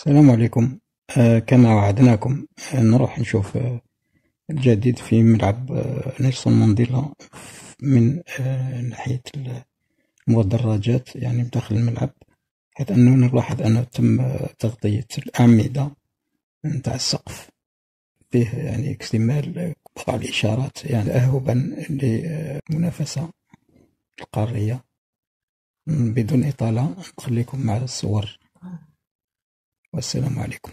السلام عليكم. آه كما وعدناكم آه نروح نشوف آه الجديد في ملعب آه نيلسون مانديلا من آه ناحية المدرجات يعني بداخل الملعب حيث أنه نلاحظ أنه تم تغطية الأعمدة نتاع السقف. فيه يعني اكتمال بعض الإشارات يعني تأهبا للمنافسة القارية بدون إطالة. نخليكم مع الصور. والسلام عليكم.